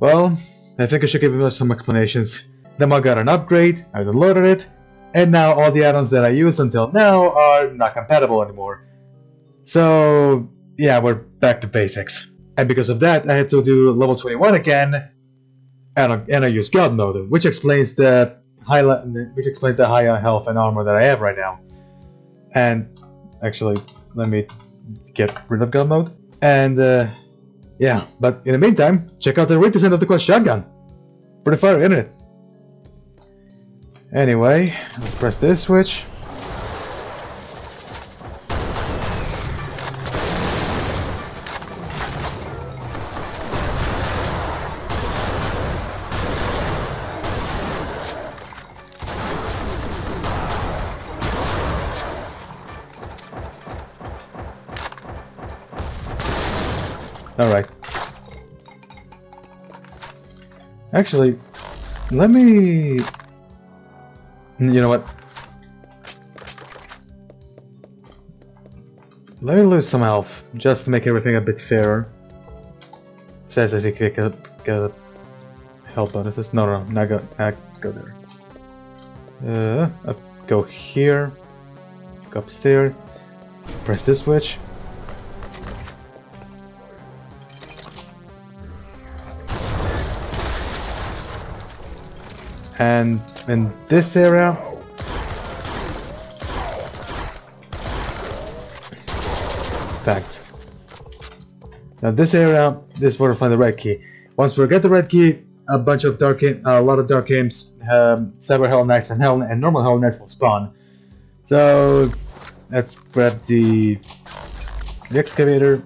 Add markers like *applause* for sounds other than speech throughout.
Well, I think I should give you some explanations. The mod got an upgrade, I downloaded it, and now all the add-ons that I used until now are not compatible anymore. So, yeah, we're back to basics. And because of that, I had to do level 21 again, and I, and I used God mode, which explains the high which explains the high health and armor that I have right now. And actually, let me get rid of God mode. And uh, yeah, but in the meantime, check out the the Quest shotgun. Pretty fire, isn't it? Anyway, let's press this switch. Alright. Actually, let me... You know what? Let me lose some health, just to make everything a bit fairer. Says as he can get, get health bonuses. No, no, no, not go, not go there. Uh, go here, go upstairs, press this switch. And in this area, fact. Now this area, this is where we find the red key. Once we get the red key, a bunch of dark, a lot of dark games, um, cyber hell knights and hell and normal hell knights will spawn. So let's grab the the excavator.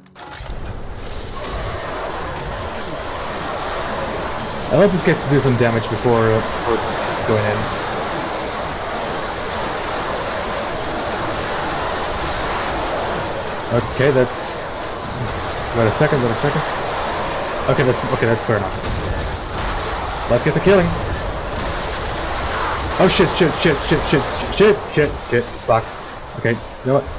I want this guy to do some damage before, uh, before going in. Okay, that's. Wait a second. Wait a second. Okay, that's okay. That's fair enough. Let's get the killing. Oh shit! Shit! Shit! Shit! Shit! Shit! Shit! Shit! Fuck. Okay. You know what?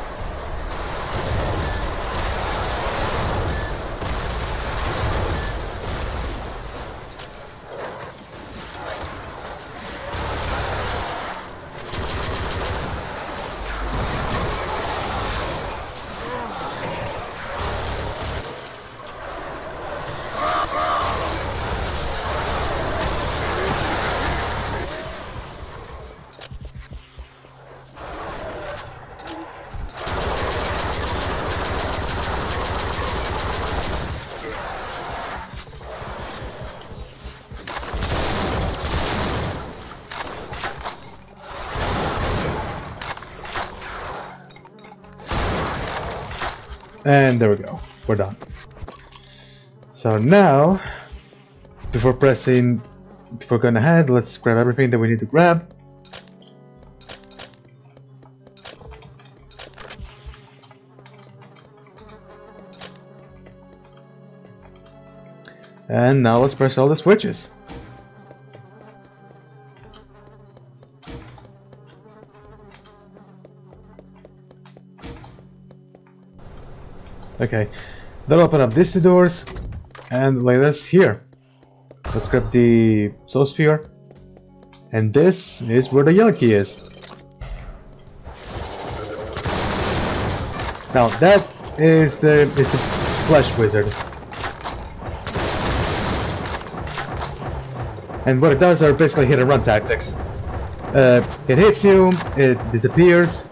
And there we go. We're done. So now, before pressing, before going ahead, let's grab everything that we need to grab. And now let's press all the switches. Okay, that'll open up these doors and like this here. Let's grab the soul sphere. And this is where the key is. Now that is the is the flesh wizard. And what it does are basically hit and run tactics. Uh, it hits you, it disappears,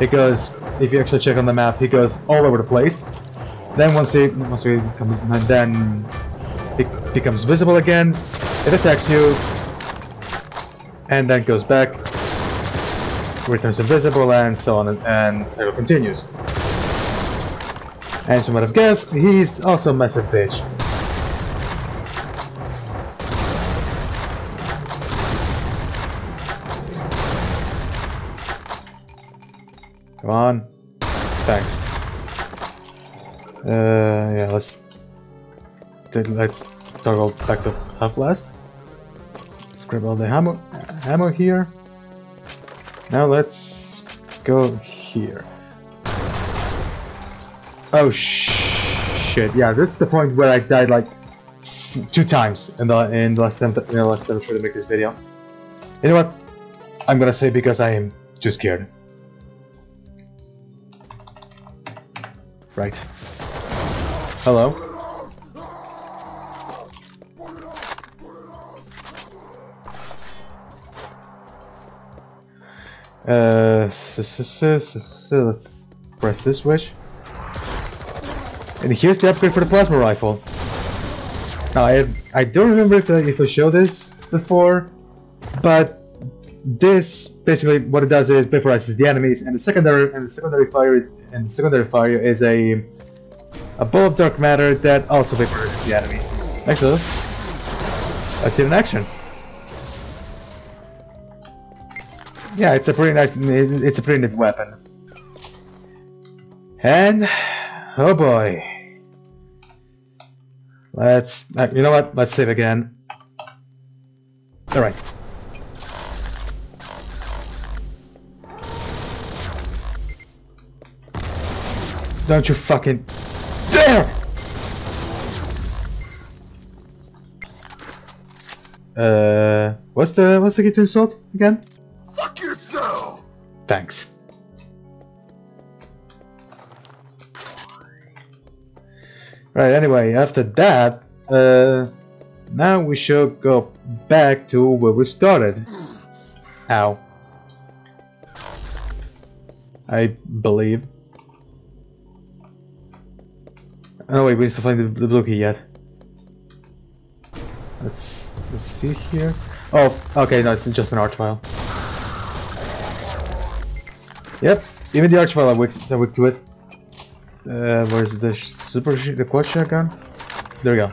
it goes, if you actually check on the map, it goes all over the place. Then once it once it comes then it becomes visible again, it attacks you, and then goes back, returns invisible, and so on, and, and cycle continues. As you might have guessed, he's also a massive bitch. Come on. Thanks. Uh, yeah, let's let's toggle back to half blast. Let's grab all the ammo, ammo here. Now let's go here. Oh sh shit! Yeah, this is the point where I died like two times in the in the last attempt in the last attempt to make this video. You know what? I'm gonna say because I am too scared. Right. Hello. Uh, so, so, so, let's press this switch. And here's the upgrade for the plasma rifle. Now, I, I don't remember if, I, if I showed this before, but this basically what it does is vaporizes the enemies, and the secondary and the secondary fire and the secondary fire is a a ball of dark matter that also vaporizes the enemy. Actually, let's see it in action. Yeah, it's a pretty nice, it's a pretty neat weapon. And, oh boy. Let's, uh, you know what, let's save again. Alright. Don't you fucking dare! Uh, what's the, what's the key to insult again? Fuck yourself! Thanks. Right, anyway, after that, uh, now we should go back to where we started. Ow. I believe. Oh wait, we need to find the, the blue key yet. Let's let's see here. Oh, okay, no, it's just an Arch-Vile. Yep, even the Arch-Vile I weak, I weak to it. Uh, where's the super the quad shotgun? There we go.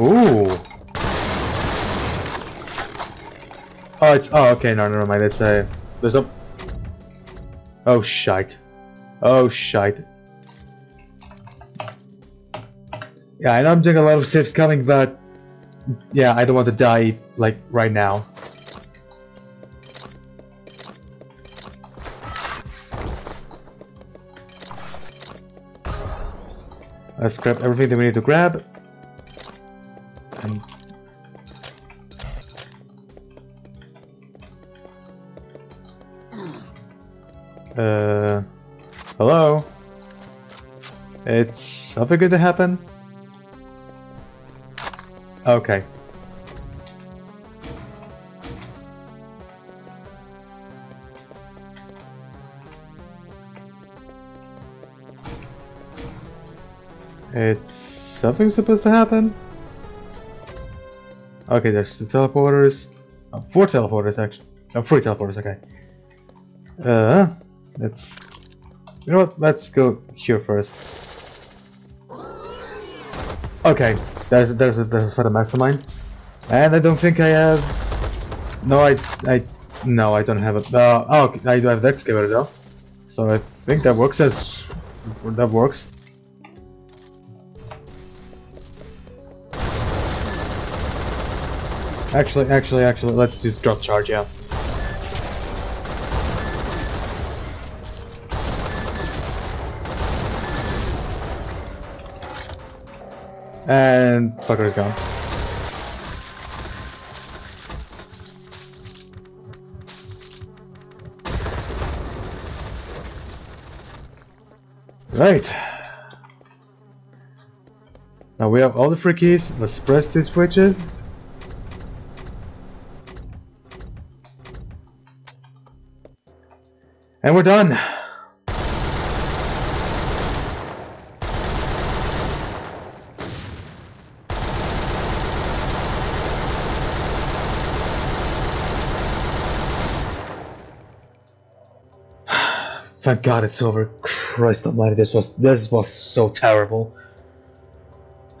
Ooh. Oh, it's oh okay. No, never mind. It's a there's a. Oh shite. Oh shite. Yeah, I know I'm doing a lot of saves coming, but yeah, I don't want to die like right now. Let's grab everything that we need to grab. Uh, hello? It's something good to happen? Okay. It's something supposed to happen? Okay, there's two teleporters. Oh, four teleporters, actually. Three teleporters, okay. Uh, let's... You know what? Let's go here first. Okay, there's there's a, there's for the mastermind, and I don't think I have. No, I I no, I don't have it. Uh, oh, I do have the excavator though, so I think that works as that works. Actually, actually, actually, let's use drop charge. Yeah. And fucker's gone. Right. Now we have all the free keys. Let's press these switches. And we're done. Thank God it's over. Christ almighty, this was this was so terrible. *sighs*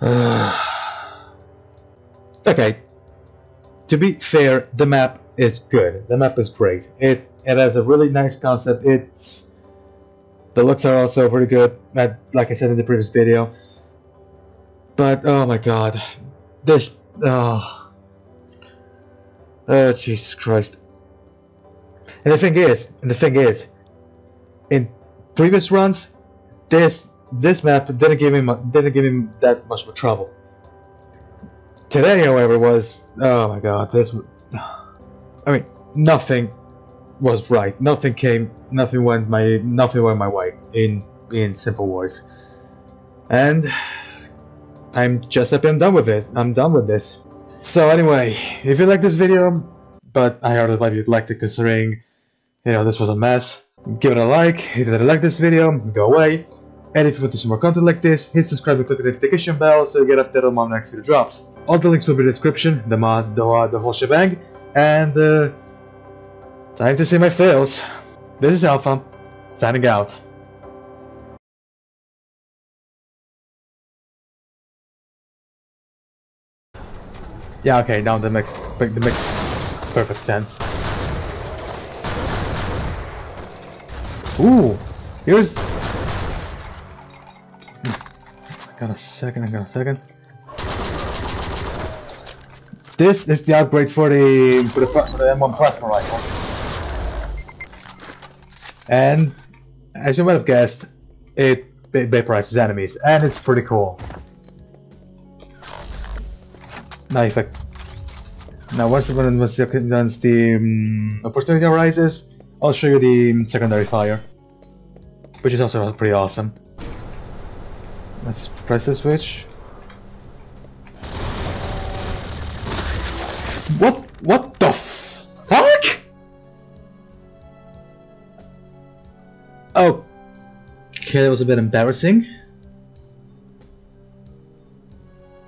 okay. To be fair, the map is good. The map is great. It it has a really nice concept. It's the looks are also pretty good, like I said in the previous video. But oh my god, this oh, oh Jesus Christ. And the thing is, and the thing is, in previous runs, this this map didn't give him didn't give him that much of trouble. Today, however, was oh my god, this. *sighs* I mean, nothing was right. Nothing came. Nothing went my nothing went my way. In in simple words, and I'm just happy I'm done with it. I'm done with this. So anyway, if you like this video, but I hardly like you'd like it considering, you know, this was a mess, give it a like. If you like this video, go away. And if you want to see more content like this, hit subscribe and click the notification bell so you get updated on my next video drops. All the links will be in the description, the mod, the, uh, the whole shebang. And, uh, time to see my fails. This is Alpha, signing out. Yeah, okay, now that makes that makes perfect sense. Ooh, here's. I got a second. I got a second. This is the upgrade for the for the, for the M1 plasma rifle, and as you might have guessed, it vaporizes enemies, and it's pretty cool. Now if I... Now once, once, once the um, opportunity arises, I'll show you the secondary fire. Which is also pretty awesome. Let's press the switch. What? What the fuck? Oh. Okay, that was a bit embarrassing.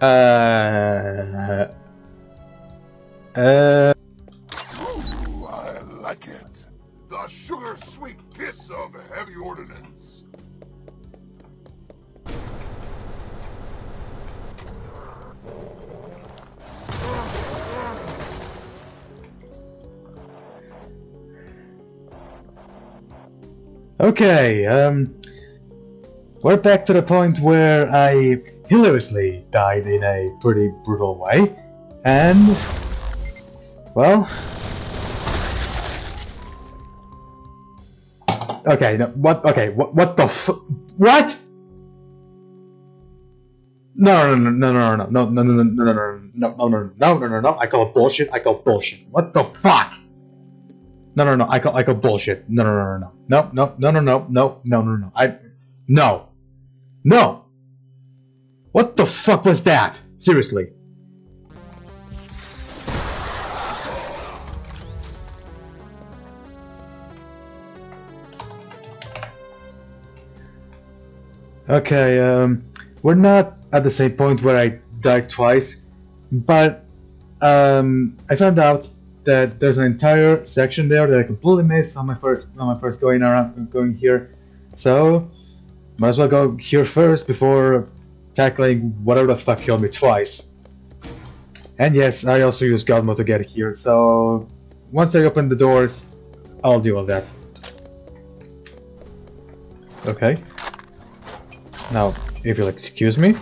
Uh. Uh. Okay, um, we're back to the point where I hilariously died in a pretty brutal way, and well, okay, no, what? Okay, what? What the f? What? No, no, no, no, no, no, no, no, no, no, no, no, no, no, no, no, no, no, no, I call bullshit. I call bullshit. What the fuck? No, no, no. I call I call bullshit. No, no, no, no, no, no, no, no, no, no, no, no, no. I no, no. What the fuck was that? Seriously. Okay, um, we're not at the same point where I died twice, but um, I found out that there's an entire section there that I completely missed on my first on my first going around going here. So might as well go here first before tackling whatever the fuck killed me twice. And yes, I also use God mode to get here, so once I open the doors, I'll deal with that. Okay. Now, if you'll excuse me.